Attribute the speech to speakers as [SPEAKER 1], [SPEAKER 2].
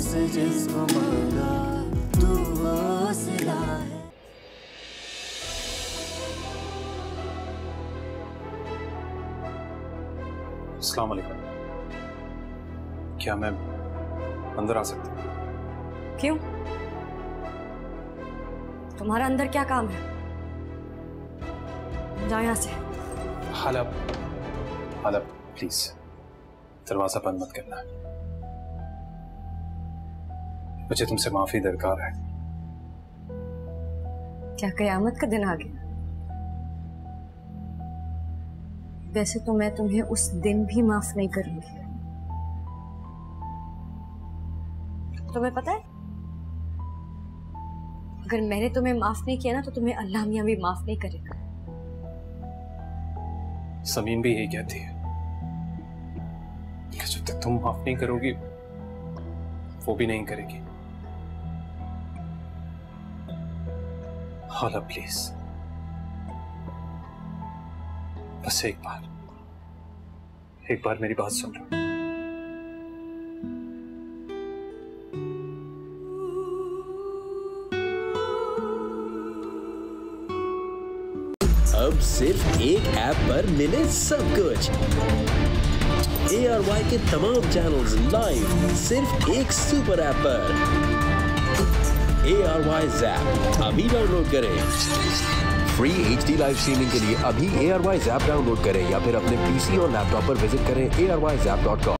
[SPEAKER 1] से जिसको मांगा तू वो सिला है
[SPEAKER 2] अस्सलाम वालेकुम। क्या मैं अंदर आ सकता हूँ?
[SPEAKER 3] क्यों? तुम्हारा अंदर क्या काम है? जाओ यहाँ से।
[SPEAKER 2] हालब हालब प्लीज़ दरवाज़ा बंद मत करना। मुझे तुमसे माफ़ी दरकार है।
[SPEAKER 3] क्या कयामत का दिन आ गया? वैसे तो मैं तुम्हें उस दिन भी माफ़ नहीं करूँगी। तुम्हें पता है? अगर मैंने तुम्हें माफ़ नहीं किया ना तो तुम्हें अल्लाह मियाँ भी माफ़ नहीं करेगा।
[SPEAKER 2] समीन भी यही कहती है। जब तक तुम माफ़ नहीं करोगी वो भी नहीं करेगी। हाला प्लीज़ बस एक बार। एक बार मेरी बात सुन लो।
[SPEAKER 4] अब सिर्फ़ एक ऐप पर मिले सब कुछ। ए आर वाई के तमाम चैनल्स लाइव सिर्फ़ एक सुपर ऐप पर। ए आर वाई जैप अभी डाउनलोड करें।
[SPEAKER 5] Free H D live streaming के लिए अभी A R Y Zap download करें या फिर अपने पीसी और लैपटॉप पर विज़िट करें A R Y Zap dot com